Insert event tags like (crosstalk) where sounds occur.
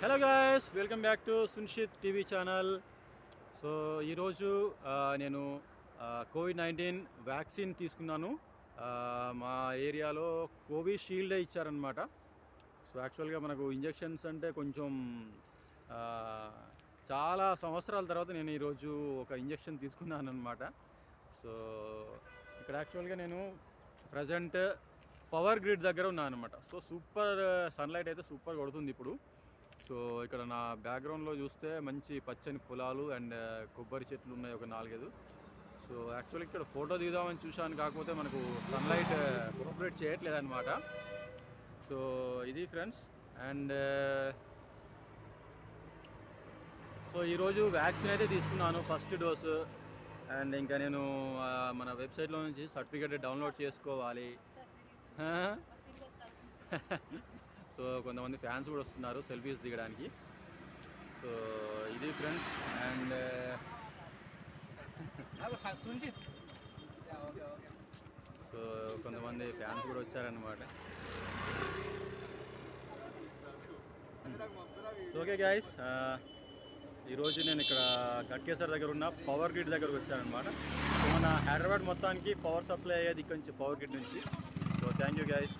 Hello guys welcome back to Sunshith TV channel so ఈరోజు నేను Covid nineteen vaccine తీసుకున్నాను. మా ఏరియాలో కోవిషీల్డే ఇచ్చారనమాట సో యాక్చువల్గా మనకు ఇంజెక్షన్స్ అంటే కొంచెం చాలా సంవత్సరాల తర్వాత నేను ఈరోజు ఒక ఇంజెక్షన్ తీసుకున్నాను అనమాట సో ఇక్కడ యాక్చువల్గా నేను ప్రజెంట్ పవర్ గ్రిడ్ దగ్గర ఉన్నాను అనమాట సో సూపర్ సన్లైట్ అయితే సూపర్ కొడుతుంది ఇప్పుడు. సో ఇక్కడ నా బ్యాక్గ్రౌండ్లో చూస్తే మంచి పచ్చని పొలాలు అండ్ కొబ్బరి చెట్లు ఉన్నాయి ఒక నాలుగైదు. సో యాక్చువల్లీ ఇక్కడ ఫోటో దిగుదామని చూశాను కాకపోతే మనకు సన్లైట్ కోఆపరేట్ చేయట్లేదు అనమాట సో ఇది ఫ్రెండ్స్. అండ్ సో ఈరోజు వ్యాక్సిన్ అయితే తీసుకున్నాను ఫస్ట్ డోసు. అండ్ ఇంకా నేను మన వెబ్సైట్లో నుంచి సర్టిఫికేట్ డౌన్లోడ్ చేసుకోవాలి? (laughs) సో కొంతమంది ఫ్యాన్స్ కూడా వస్తున్నారు సెల్ఫీస్ దిగడానికి. సో ఇది ఫ్రెండ్స్ అండ్ సో కొంతమంది ఫ్యాన్స్ కూడా వచ్చారనమాట సో ఓకే గాయస్ ఈరోజు నేను ఇక్కడ గట్కేసర్ దగ్గర ఉన్న పవర్ గ్రిడ్ దగ్గరకు వచ్చానమాట సో మన హైదరాబాద్ మొత్తానికి పవర్ సప్లై అయ్యేది ఇక్కడ నుంచి పవర్ గ్రిడ్ నుంచి. So thank you guys